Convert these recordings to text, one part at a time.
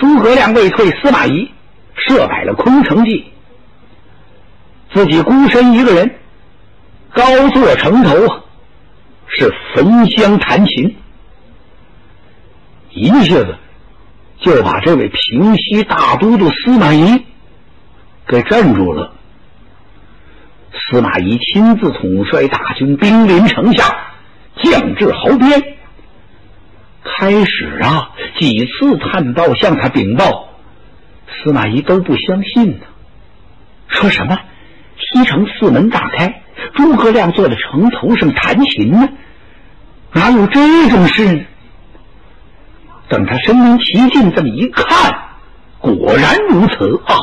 诸葛亮未退，司马懿设摆了空城计，自己孤身一个人，高坐城头啊，是焚香弹琴，一下子就把这位平西大都督司马懿给镇住了。司马懿亲自统帅大军，兵临城下，将至壕边。开始啊，几次探报向他禀报，司马懿都不相信呢。说什么西城四门大开，诸葛亮坐在城头上弹琴呢？哪有这种事？等他身临其境，这么一看，果然如此啊！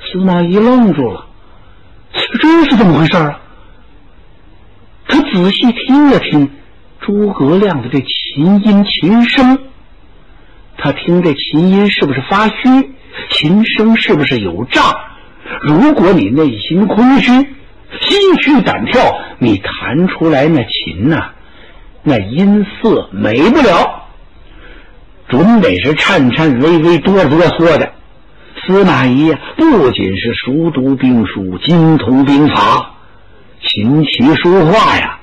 司马懿愣住了，这是怎么回事啊？他仔细听了听。诸葛亮的这琴音琴声，他听这琴音是不是发虚？琴声是不是有诈？如果你内心空虚、心虚胆跳，你弹出来那琴呐，那音色美不了，准得是颤颤巍巍、哆哆嗦的。司马懿呀，不仅是熟读兵书、精通兵法，琴棋书画呀。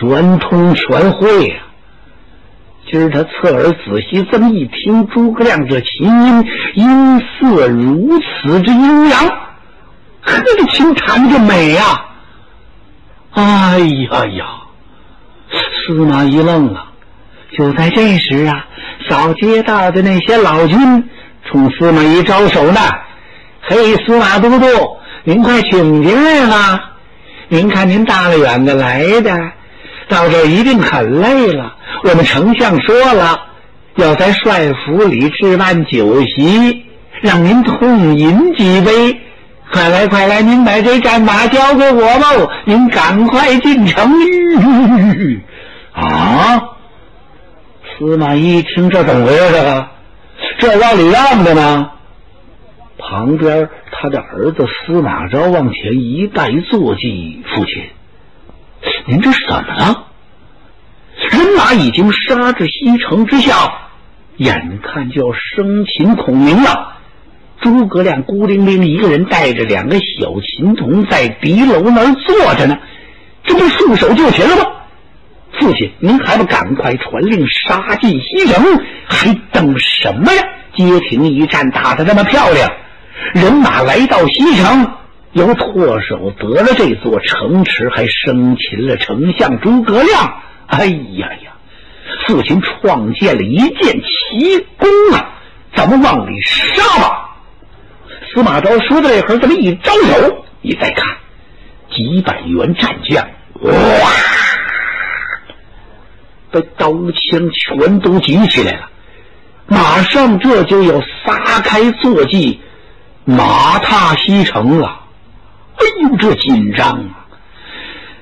全通全会呀！今儿他侧耳仔细这么一听，诸葛亮这琴音音色如此之悠扬，呵，这琴弹的美呀！哎呀呀！司马懿愣了。就在这时啊，扫街道的那些老军冲司马懿招手呢：“嘿，司马都督，您快请进来吧！您看您大老远的来的。”到这一定很累了。我们丞相说了，要在帅府里置办酒席，让您痛饮几杯。快来，快来，您把这战马交给我吧。您赶快进城。啊！司马懿听这怎么回事啊？这往里让的呢？旁边他的儿子司马昭往前一带坐骑，父亲。您这是怎么了？人马已经杀至西城之下，眼看就要生擒孔明了。诸葛亮孤零零一个人带着两个小琴童在敌楼那儿坐着呢，这不束手就擒了吗？父亲，您还不赶快传令杀进西城？还等什么呀？街亭一战打得这么漂亮，人马来到西城。由唾手得了这座城池，还生擒了丞相诸葛亮。哎呀呀！父亲创建了一件奇功啊！咱们往里杀吧！司马昭说的这会儿，这么一招手，你再看，几百员战将，哇，把刀枪全都举起来了，马上这就要撒开坐骑，马踏西城了。哎呦，这紧张啊！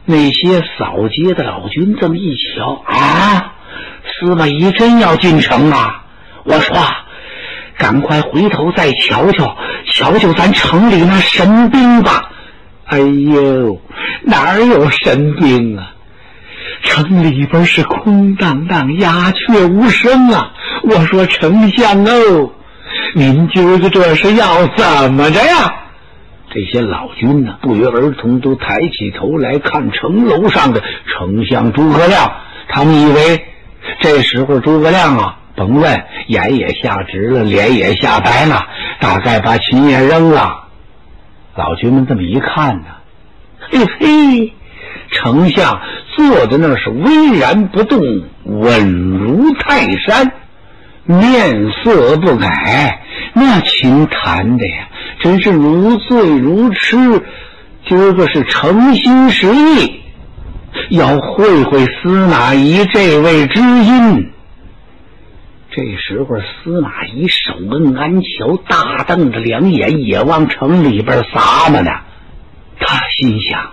那些扫街的老军这么一瞧啊，司马懿真要进城啊！我说，赶快回头再瞧瞧，瞧瞧咱城里那神兵吧！哎呦，哪有神兵啊？城里边是空荡荡，鸦雀无声啊！我说丞相哦，您今儿个这是要怎么着呀？这些老军呢，不约而同都抬起头来看城楼上的丞相诸葛亮。他们以为这时候诸葛亮啊，甭问，眼也下直了，脸也下白了，大概把琴也扔了。老军们这么一看呢，嘿嘿，丞相坐在那是巍然不动，稳如泰山，面色不改，那琴弹的呀。真是如醉如痴，今儿个是诚心实意要会会司马懿这位知音。这时候，司马懿手摁鞍桥，大瞪着两眼，也往城里边撒嘛呢。他心想：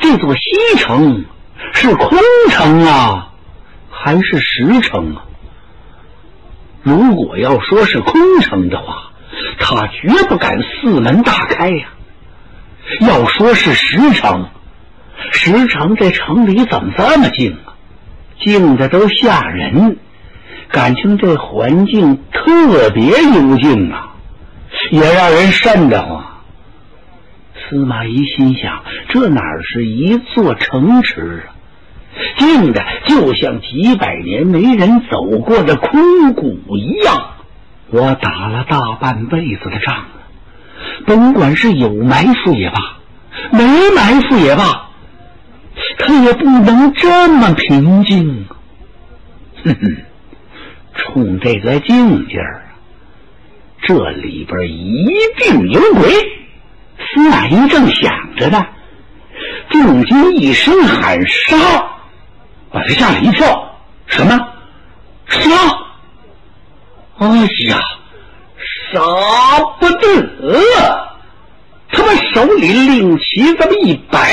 这座西城是空城啊，还是实城啊？如果要说是空城的话，他绝不敢四门大开呀！要说是石城，石城这城里怎么这么静啊？静的都吓人。感情这环境特别幽静啊，也让人瘆得慌。司马懿心想：这哪是一座城池啊？静的就像几百年没人走过的空谷一样。我打了大半辈子的仗了，甭管是有埋伏也罢，没埋伏也罢，他也不能这么平静。哼哼，冲这个静劲儿，这里边一定有鬼。司马懿正想着呢，众军一声喊杀，把他吓了一跳。什么？哎呀，杀不得！他把手里令旗这么一摆，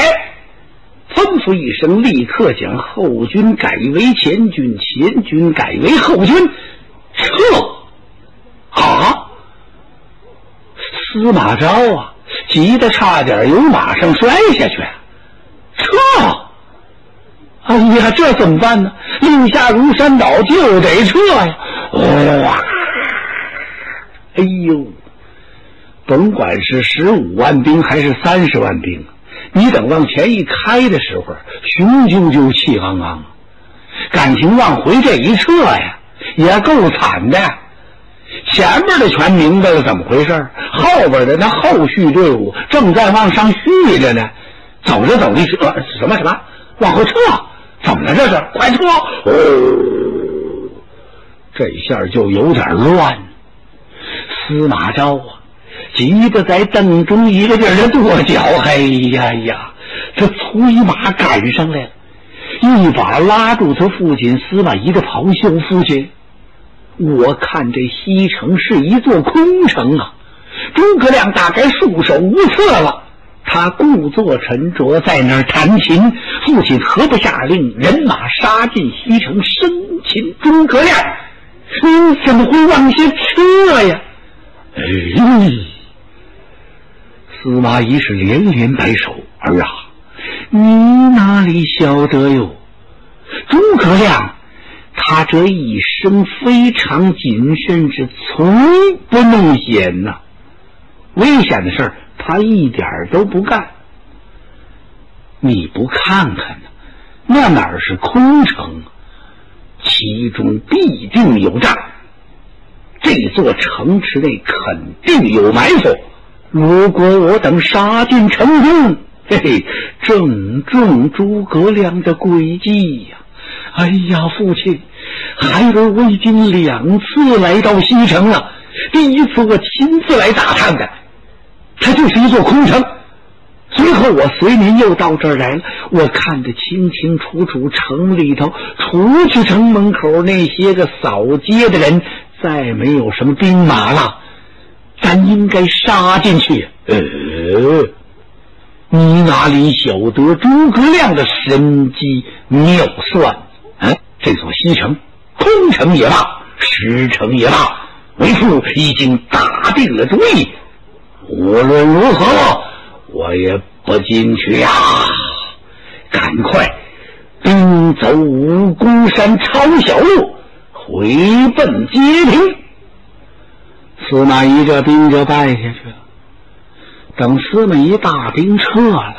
吩咐一声，立刻将后军改为前军，前军改为后军，撤！啊！司马昭啊，急得差点由马上摔下去。撤！哎呀，这怎么办呢？令下如山倒，就得撤呀！哇！哎呦，甭管是十五万兵还是三十万兵，你等往前一开的时候，雄赳赳气昂昂，感情往回这一撤呀，也够惨的。前面的全明白了怎么回事，后边的那后续队伍正在往上续着呢。走着走着，呃，什么什么，往后撤？怎么了？这是快撤！哦，这下就有点乱。司马昭啊，急得在凳中一个劲儿的跺脚。哎呀呀，这催马赶上来了，一把拉住他父亲司马懿的袍袖。父亲，我看这西城是一座空城啊！诸葛亮大概束手无策了。他故作沉着在那儿弹琴。父亲何不下令人马杀进西城，生擒诸葛亮？你怎么会往下撤呀？哎，司马懿是连连摆手：“儿啊，你哪里晓得哟？诸葛亮他这一生非常谨慎，是从不弄险呐。危险的事儿他一点都不干。你不看看呢？那哪是空城？其中必定有诈。”这座城池内肯定有埋伏，如果我等杀进城中，嘿嘿，正中诸葛亮的诡计呀！哎呀，父亲，孩儿我已经两次来到西城了，第一次我亲自来打探的，它就是一座空城。随后我随您又到这儿来了，我看得清清楚楚，城里头除去城门口那些个扫街的人。再没有什么兵马了，咱应该杀进去。呃，你哪里晓得诸葛亮的神机妙算？啊，这座西城，空城也罢，实城也罢，为父已经打定了主意。无论如何，我也不进去呀！赶快兵走武功山抄小路。回奔街亭，司马懿这兵就败下去了。等司马懿大兵撤了，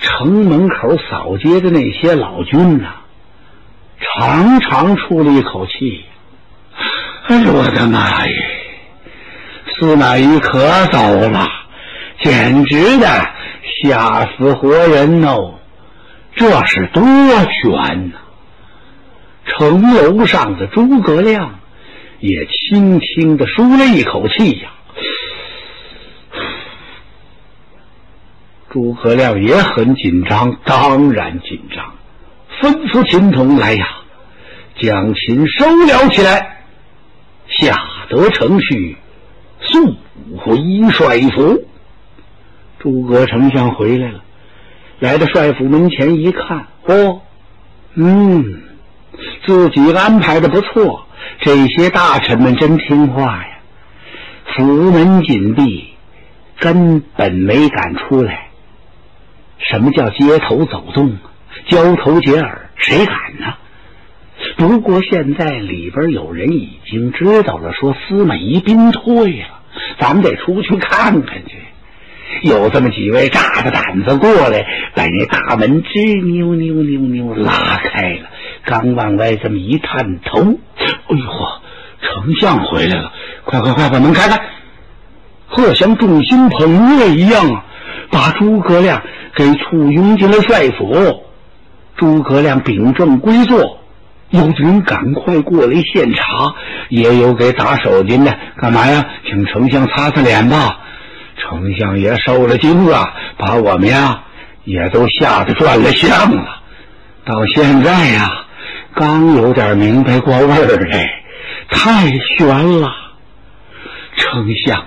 城门口扫街的那些老军呐，长长出了一口气。哎呦我的妈呀！司马懿可走了，简直的吓死活人哦！这是多悬呐！城楼上的诸葛亮也轻轻的舒了一口气呀。诸葛亮也很紧张，当然紧张，吩咐秦童来呀，将秦收了起来，下得程序，速回帅府。诸葛丞相回来了，来到帅府门前一看，嚯，嗯。自己安排的不错，这些大臣们真听话呀。府门紧闭，根本没敢出来。什么叫街头走动？交头接耳，谁敢呢？不过现在里边有人已经知道了，说司马懿兵退了，咱们得出去看看去。有这么几位炸着胆子过来，把那大门吱扭扭扭扭拉开了。刚往外这么一探头，哎呦嚯，丞相回来了！快快快，把门开开！贺像众星捧月一样啊，把诸葛亮给簇拥进了帅府。诸葛亮秉正归坐，有的人赶快过来献茶，也有给打手巾的。干嘛呀？请丞相擦擦脸吧。丞相也受了惊啊，把我们呀也都吓得转了向了。到现在呀，刚有点明白过味儿来，太悬了。丞相，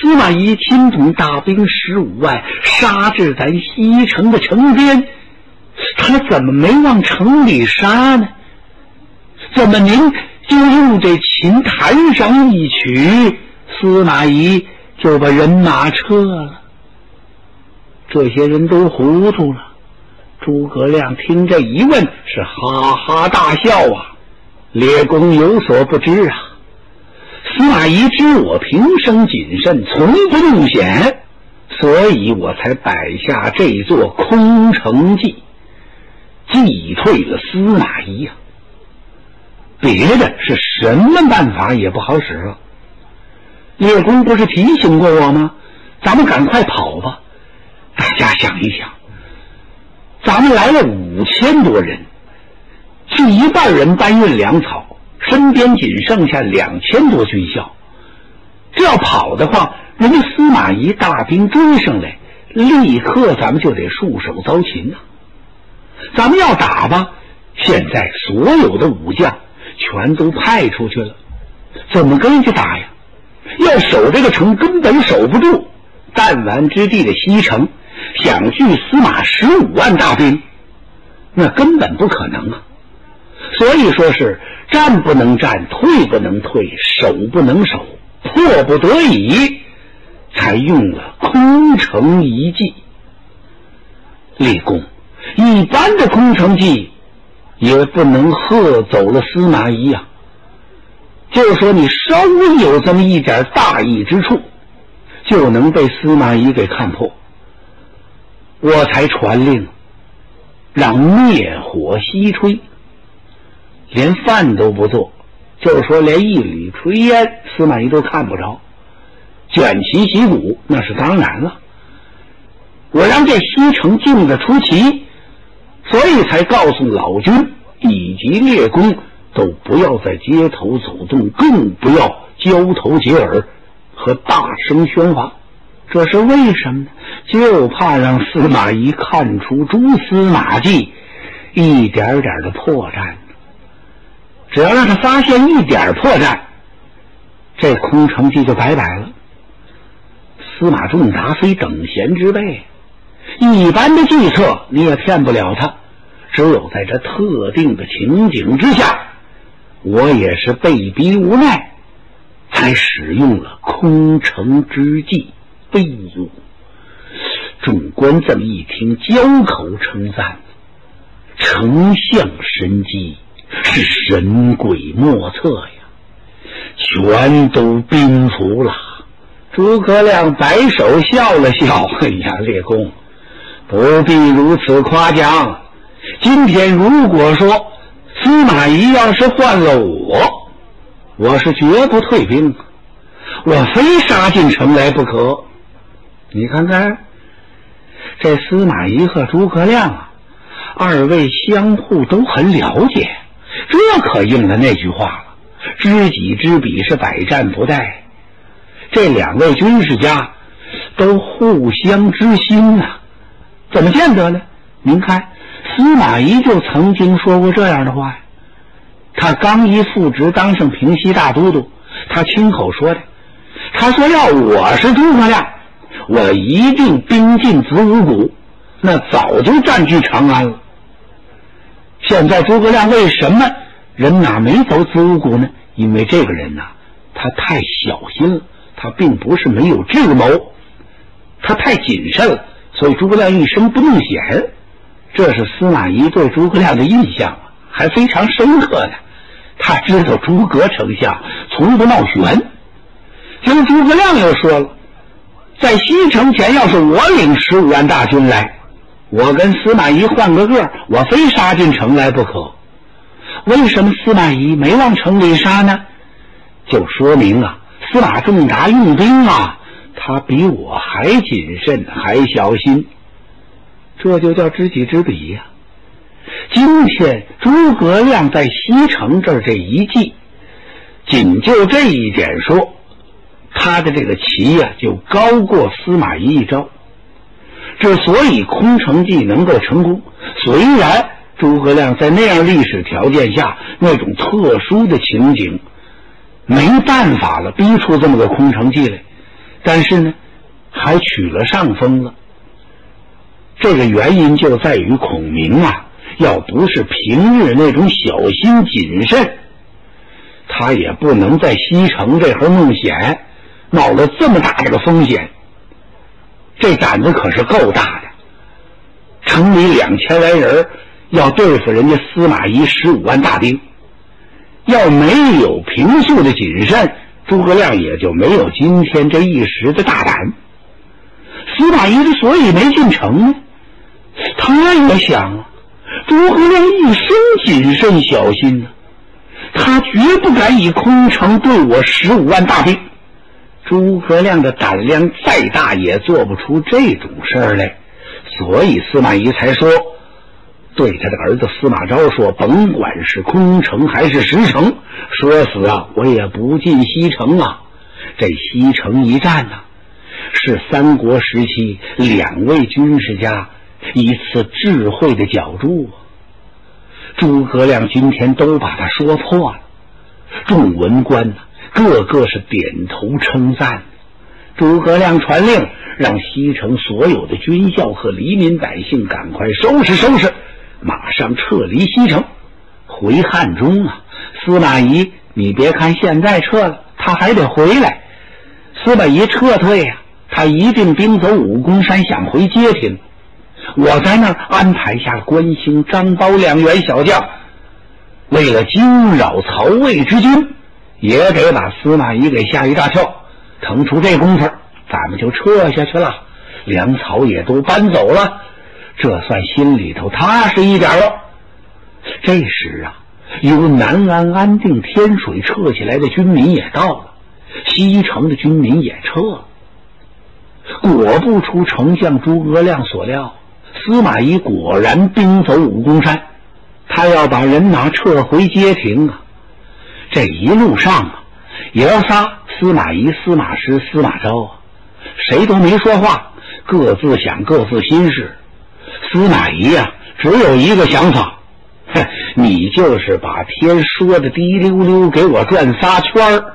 司马懿亲统大兵十五万，杀至咱西城的城边，他怎么没往城里杀呢？怎么您就用这琴弹上一曲，司马懿？就把人马撤了，这些人都糊涂了。诸葛亮听这一问，是哈哈大笑啊！列公有所不知啊，司马懿知我平生谨慎，从不怒险，所以我才摆下这座空城计，击退了司马懿呀。别的是什么办法也不好使了。列公不是提醒过我吗？咱们赶快跑吧！大家想一想，咱们来了五千多人，是一半人搬运粮草，身边仅剩下两千多军校。这要跑的话，人家司马懿大兵追上来，立刻咱们就得束手遭擒呐。咱们要打吧，现在所有的武将全都派出去了，怎么跟人家打呀？要守这个城，根本守不住。弹丸之地的西城，想聚司马十五万大兵，那根本不可能啊！所以说是战不能战，退不能退，守不能守，迫不得已，才用了空城一计。立功，一般的空城计，也不能吓走了司马懿呀。就说你稍微有这么一点大意之处，就能被司马懿给看破。我才传令，让灭火西吹，连饭都不做，就是说连一缕炊烟，司马懿都看不着。卷旗息鼓，那是当然了。我让这西城静得出奇，所以才告诉老君以及列公。都不要在街头走动，更不要交头接耳和大声喧哗。这是为什么呢？就怕让司马懿看出蛛丝马迹，一点点的破绽。只要让他发现一点破绽，这空城计就白摆了。司马仲达非等闲之辈，一般的计策你也骗不了他。只有在这特定的情景之下。我也是被逼无奈，才使用了空城之计。哎呦！众官这么一听，交口称赞：“丞相神机是神鬼莫测呀！”全都兵服了。诸葛亮摆手笑了笑：“哎呀，列公不必如此夸奖。今天如果说……”司马懿要是换了我，我是绝不退兵，我非杀进城来不可。你看看，这司马懿和诸葛亮啊，二位相互都很了解，这可应了那句话了：知己知彼，是百战不殆。这两位军事家都互相知心呐，怎么见得呢？您看。司马懿就曾经说过这样的话呀，他刚一复职当上平西大都督，他亲口说的。他说：“要我是诸葛亮，我一定兵进子午谷，那早就占据长安了。”现在诸葛亮为什么人马没走子午谷呢？因为这个人呐，他太小心了，他并不是没有智谋，他太谨慎了，所以诸葛亮一生不怒险。这是司马懿对诸葛亮的印象啊。还非常深刻呢。他知道诸葛丞相从不闹玄。听诸葛亮又说了，在西城前，要是我领十五万大军来，我跟司马懿换个个，我非杀进城来不可。为什么司马懿没往城里杀呢？就说明啊，司马仲达用兵啊，他比我还谨慎，还小心。这就叫知己知彼呀。今天诸葛亮在西城这儿这一计，仅就这一点说，他的这个棋呀就高过司马懿一招。之所以空城计能够成功，虽然诸葛亮在那样历史条件下那种特殊的情景，没办法了，逼出这么个空城计来，但是呢，还取了上风了。这个原因就在于孔明啊。要不是平日那种小心谨慎，他也不能在西城这会弄险，冒了这么大这个风险。这胆子可是够大的，城里两千来人要对付人家司马懿十五万大兵，要没有平素的谨慎，诸葛亮也就没有今天这一时的大胆。司马懿之所以没进城呢，他也想。诸葛亮一生谨慎小心呢，他绝不敢以空城对我十五万大兵。诸葛亮的胆量再大，也做不出这种事儿来。所以司马懿才说，对他的儿子司马昭说：“甭管是空城还是实城，说死啊，我也不进西城啊。这西城一战呢，是三国时期两位军事家。”一次智慧的角逐啊，诸葛亮今天都把他说破了。众文官呢，个个是点头称赞。诸葛亮传令，让西城所有的军校和黎民百姓赶快收拾收拾，马上撤离西城，回汉中啊！司马懿，你别看现在撤了，他还得回来。司马懿撤退呀，他一定兵走武功山，想回街亭。我在那儿安排下关兴、张苞两员小将，为了惊扰曹魏之军，也得把司马懿给吓一大跳。腾出这功夫，咱们就撤下去了，粮草也都搬走了，这算心里头踏实一点了。这时啊，由南安安定天水撤下来的军民也到了，西城的军民也撤了。果不出丞相诸葛亮所料。司马懿果然兵走武功山，他要把人马撤回街亭啊！这一路上啊，爷仨司马懿、司马师、司马昭啊，谁都没说话，各自想各自心事。司马懿呀，只有一个想法：哼，你就是把天说的滴溜溜，给我转仨圈儿，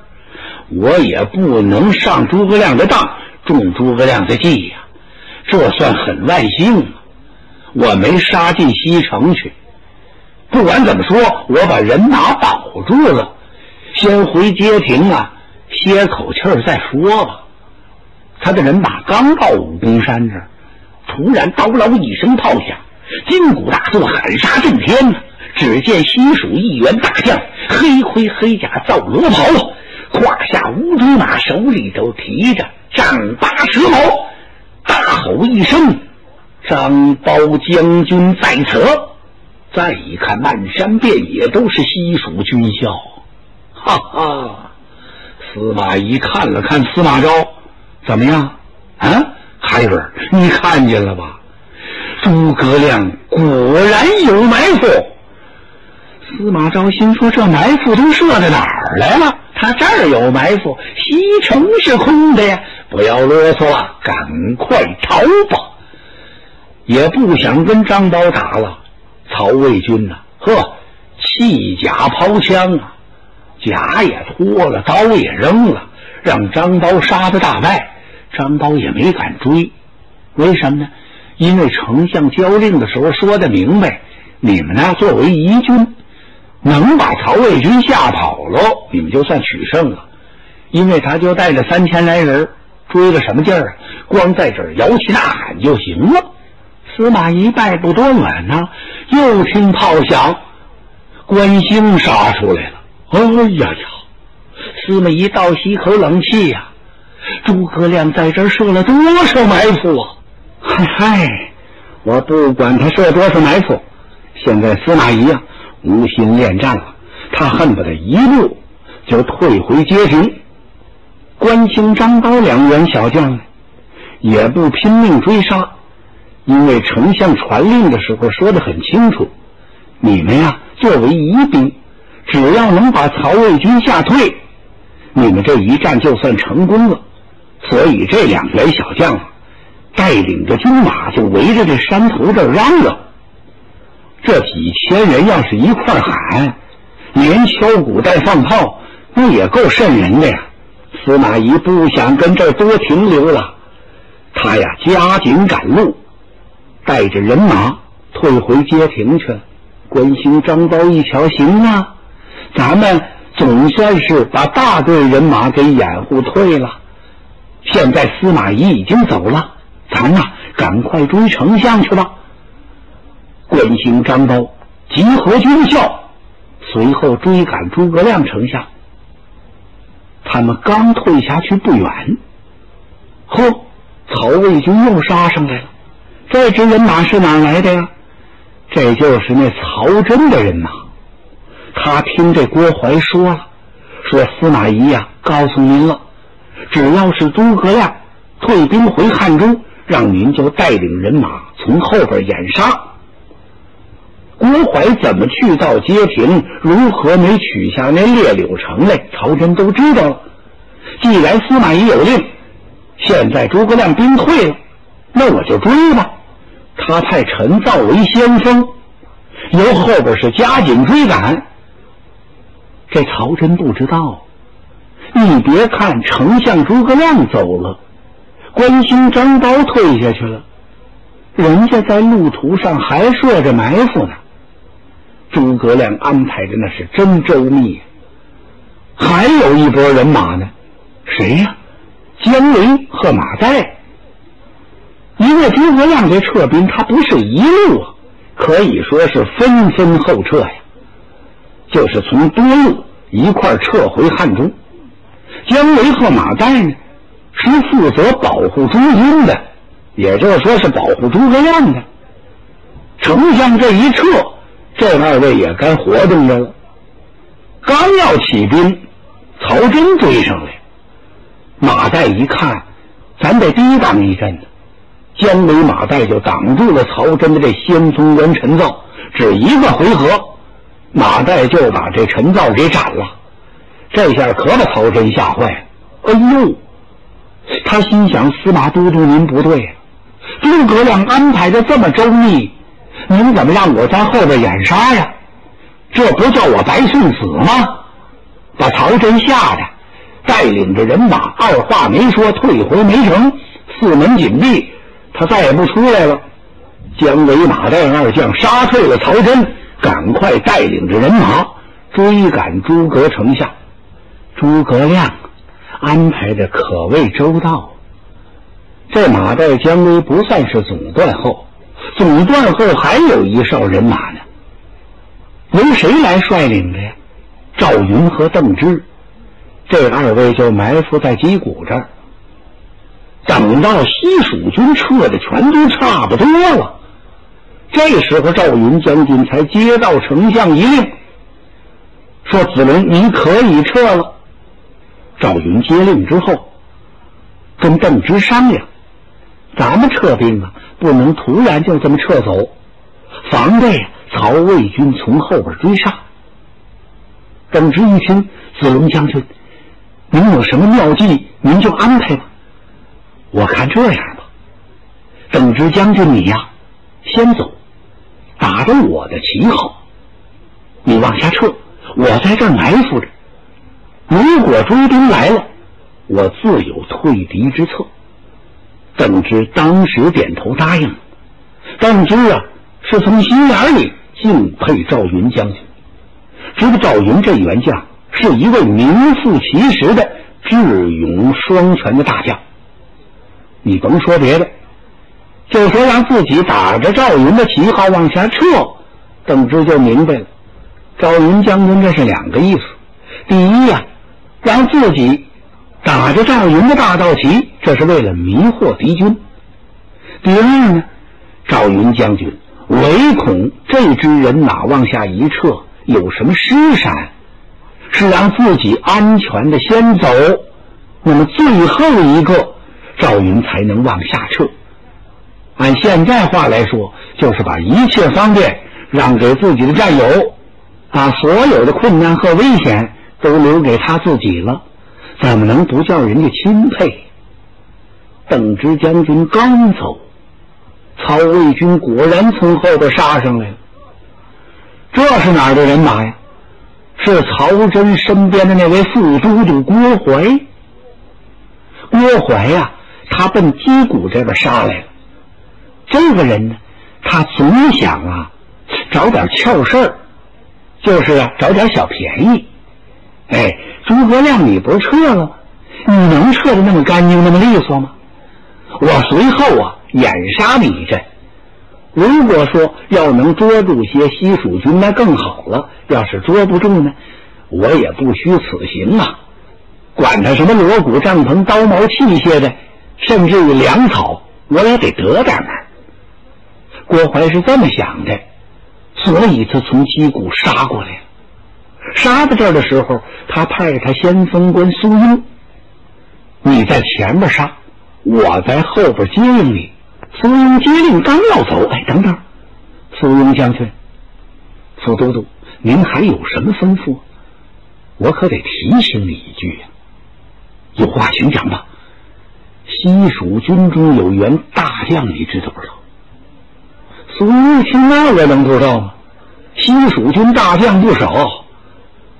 我也不能上诸葛亮的当，中诸葛亮的计呀！这算很万幸啊！我没杀进西城去，不管怎么说，我把人马保住了。先回街亭啊，歇口气儿再说吧。他的人马刚到武功山这儿，突然刀嗷一声炮响，金鼓大作，喊杀震天！只见西蜀一员大将，黑盔黑甲，造罗袍，胯下乌骓马，手里头提着丈八蛇矛，大吼一声。张苞将军在此。再一看，漫山遍野都是西蜀军校。哈哈！司马懿看了看司马昭，怎么样？啊，孩儿，你看见了吧？诸葛亮果然有埋伏。司马昭心说：这埋伏都设在哪儿来了？他这儿有埋伏，西城是空的呀！不要啰嗦了，赶快逃吧！也不想跟张苞打了，曹魏军呐，呵，弃甲抛枪啊，甲也脱了，刀也扔了，让张苞杀的大败。张苞也没敢追，为什么呢？因为丞相交令的时候说的明白，你们呢作为疑军，能把曹魏军吓跑喽，你们就算取胜了。因为他就带着三千来人追个什么劲儿啊？光在这儿摇旗呐喊就行了。司马懿败不多远呢，又听炮响，关兴杀出来了！哎呀呀！司马懿倒吸一口冷气呀！诸葛亮在这设了多少埋伏啊！嗨嗨，我不管他设多少埋伏，现在司马懿呀无心恋战了，他恨不得一路就退回街亭。关兴、张苞两员小将呢，也不拼命追杀，因为丞相传令的时候说的很清楚：你们呀作为疑兵，只要能把曹魏军吓退，你们这一战就算成功了。所以这两员小将带领着军马就围着这山头这嚷嚷。这几千人要是一块喊，连敲鼓带放炮，那也够瘆人的呀。司马懿不想跟这儿多停留了，他呀加紧赶路，带着人马退回街亭去。关兴、张苞一瞧，行啊，咱们总算是把大队人马给掩护退了。现在司马懿已经走了，咱呐赶快追丞相去吧。关兴、张苞集合军校，随后追赶诸葛亮丞相。他们刚退下去不远，呵，曹魏军又杀上来了。这支人马是哪来的呀？这就是那曹真的人马。他听这郭淮说了，说司马懿呀，告诉您了。只要是诸葛亮退兵回汉中，让您就带领人马从后边掩杀。郭淮怎么去到街亭，如何没取下那列柳城来，曹真都知道了。既然司马懿有令，现在诸葛亮兵退了，那我就追吧。他派陈造为先锋，由后边是加紧追赶。这曹真不知道。你别看丞相诸葛亮走了，关兴、张苞退下去了，人家在路途上还设着埋伏呢。诸葛亮安排的那是真周密。还有一拨人马呢，谁呀？姜维和马岱。因为诸葛亮这撤兵，他不是一路啊，可以说是纷纷后撤呀，就是从多路一块撤回汉中。姜维和马岱呢，是负责保护中军的，也就是说是保护诸葛亮的。丞相这一撤，这二位也该活动着了。刚要起兵，曹真追上来，马岱一看，咱得抵挡一阵。姜维、马岱就挡住了曹真的这先锋官陈造，只一个回合，马岱就把这陈造给斩了。这下可把曹真吓坏了。哎呦，他心想：司马都督您不对，诸葛亮安排的这么周密，您怎么让我在后边掩杀呀？这不叫我白送死吗？把曹真吓得带领着人马，二话没说退回梅城，四门紧闭，他再也不出来了。姜维、马岱二将杀退了曹真，赶快带领着人马追赶诸葛丞相。诸葛亮安排的可谓周到。这马岱、姜维不算是总断后，总断后还有一哨人马呢。由谁来率领的呀？赵云和邓芝，这二位就埋伏在鸡谷这儿。等到西蜀军撤的全都差不多了，这时候赵云将军才接到丞相一令，说：“子龙，你可以撤了。”赵云接令之后，跟邓芝商量：“咱们撤兵啊，不能突然就这么撤走，防备曹魏军从后边追杀。”邓芝一听：“子龙将军，您有什么妙计，您就安排吧。我看这样吧，邓芝将军你呀，先走，打着我的旗号，你往下撤，我在这埋伏着。”如果追兵来了，我自有退敌之策。邓芝当时点头答应。邓芝啊，是从心眼里敬佩赵云将军，知道赵云这员将是一位名副其实的智勇双全的大将。你甭说别的，就说让自己打着赵云的旗号往下撤，邓芝就明白了。赵云将军这是两个意思：第一呀，让自己打着赵云的大道旗，这是为了迷惑敌军；第二呢，赵云将军唯恐这支人马往下一撤有什么失闪，是让自己安全的先走，那么最后一个赵云才能往下撤。按现在话来说，就是把一切方便让给自己的战友，把所有的困难和危险都留给他自己了，怎么能不叫人家钦佩？邓芝将军刚走，曹魏军果然从后边杀上来了。这是哪儿的人马呀？是曹真身边的那位副都督郭淮。郭淮呀，他奔击鼓这边杀来了。这个人呢，他总想啊，找点俏事儿，就是啊，找点小便宜。哎，诸葛亮，你不是撤了吗？你能撤的那么干净，那么利索吗？我随后啊，掩杀你一阵。如果说要能捉住些西蜀军，那更好了；要是捉不住呢，我也不虚此行啊。管他什么锣鼓帐篷、刀矛器械的，甚至于粮草，我也得得点儿。郭淮是这么想的，所以他从击鼓杀过来。杀到这儿的时候，他派他先锋官苏英，你在前面杀，我在后边接应你。苏英接令刚要走，哎，等等，苏英将军，副都督，您还有什么吩咐？我可得提醒你一句呀。有话请讲吧。西蜀军中有员大将，你知道不知道？苏英一听，那我能不知道吗？西蜀军大将不少，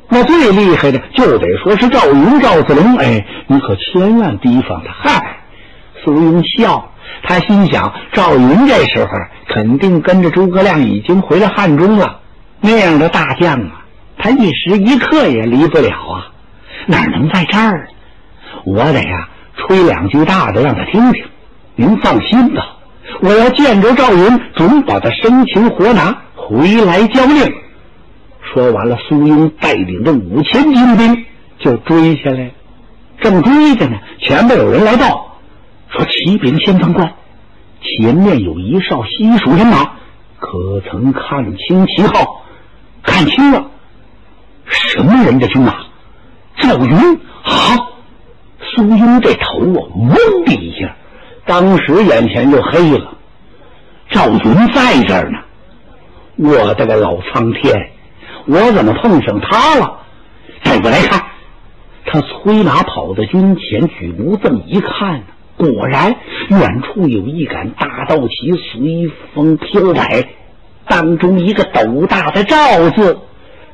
那最厉害的就得说是赵云、赵子龙。哎，你可千万提防他！嗨，苏英笑，他心想：赵云这时候肯定跟着诸葛亮已经回了汉中了。那样的大将啊，他一时一刻也离不了啊，哪能在这儿？我得呀，吹两句大的让他听听。您放心吧。我要见着赵云，准把他生擒活拿，回来交令。说完了，苏庸带领着五千精兵就追下来。正追着呢，前面有人来报，说启禀先锋官，前面有一哨西蜀人马，可曾看清旗号？看清了，什么人的军马？赵云。好，苏庸这头啊，嗡的一下。当时眼前就黑了，赵云在这儿呢！我的个老苍天，我怎么碰上他了？带过来看，他催马跑到军前，举目这么一看，果然远处有一杆大道旗随风飘摆，当中一个斗大的赵字，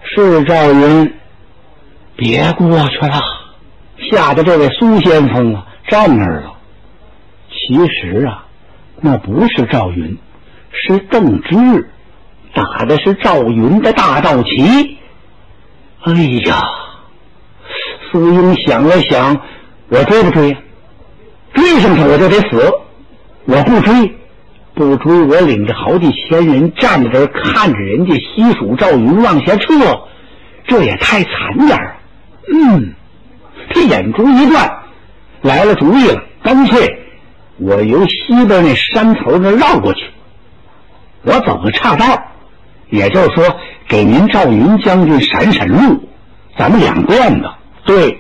是赵云。别过去了，吓得这位苏先锋啊站那儿了。其实啊，那不是赵云，是邓芝，打的是赵云的大道旗。哎呀，苏英想了想，我追不追呀？追上他我就得死。我不追，不追，我领着好几千人站在这儿看着人家西蜀赵云往下撤，这也太惨点儿。嗯，他眼珠一转，来了主意了，干脆。我由西边那山头那绕过去，我走个岔道，也就是说给您赵云将军闪闪路，咱们两段子。对，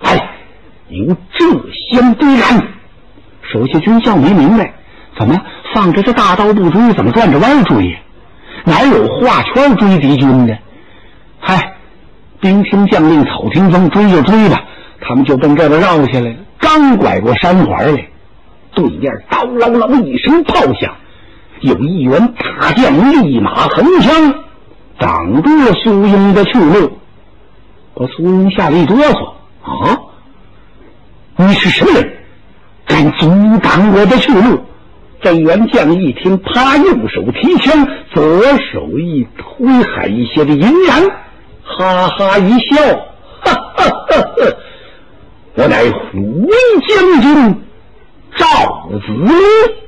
哎，由这先追赶。手下军校没明白，怎么放着这大刀不追，怎么转着弯追？哪有画圈追敌军的？嗨，兵听将令，草听风，追就追吧。他们就奔这边绕下来，刚拐过山环来。对面刀啷啷一声炮响，有一员大将立马横枪挡住了苏英的去路，把苏英吓了一哆嗦。啊！你是什么人？敢阻挡我的去路？这员将一听，啪，右手提枪，左手一挥，喊一些的银然，哈哈一笑，哈哈哈哈！我乃虎威将军。赵子龙。